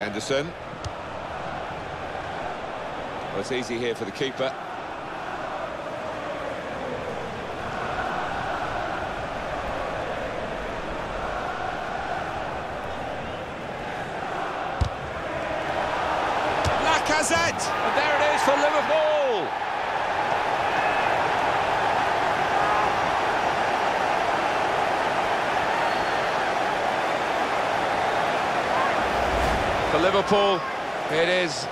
Anderson. Well, it's easy here for the keeper. Lacazette! And there it is for Liverpool! For Liverpool, it is